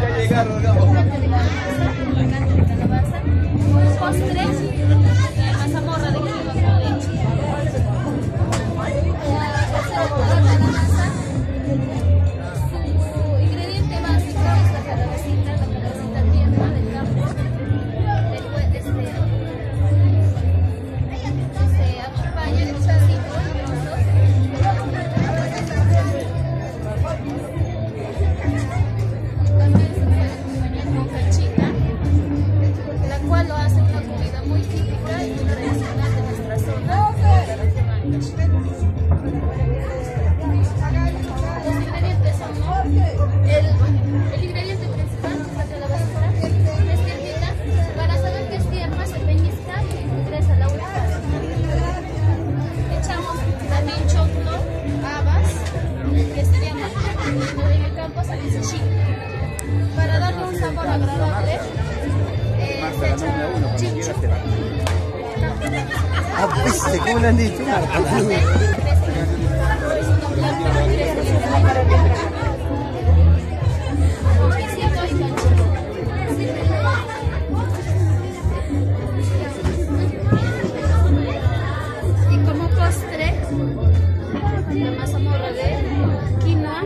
Ya llegaron, acá. Postre, muy típica y tradicional de nuestra zona, de la región Ancash. Los ingredientes son el, ingrediente principal, que es la calabacita, es tiernita. Para saber que es tierna, se peñizca y ingresa la última. Echamos también choclo, habas, que serían en el campo se dice Y como postre, la mazamorra de quinoa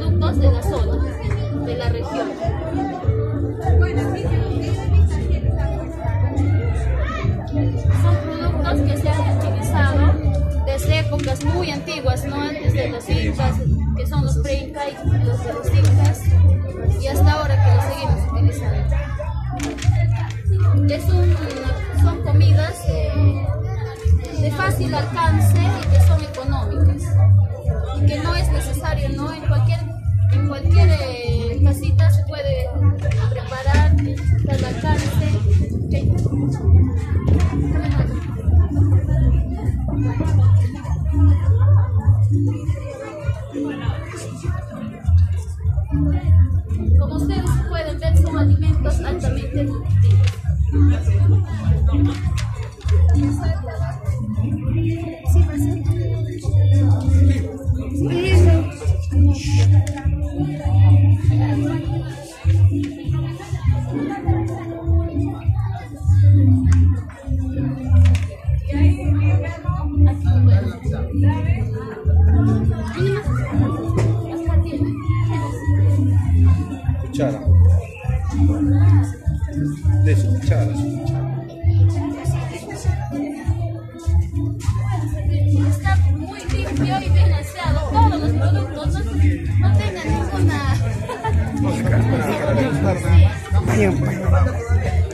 productos de la zona, de la región. Son productos que se han utilizado desde épocas muy antiguas, no antes de los incas, que son los pre-incas y los de los incas, y hasta ahora que los seguimos utilizando. Es un- son comidas eh, de fácil alcance y que son económicas y que no es necesario, ¿no? En cualquier, en cualquier casita se puede preparar al. Como ustedes pueden ver, son alimentos altamente nutritivos. Cuchara. De su cuchara, su cuchara. Está muy limpio y bien aseado. Todos los productos no, no tengan ninguna. Vayan, vayan.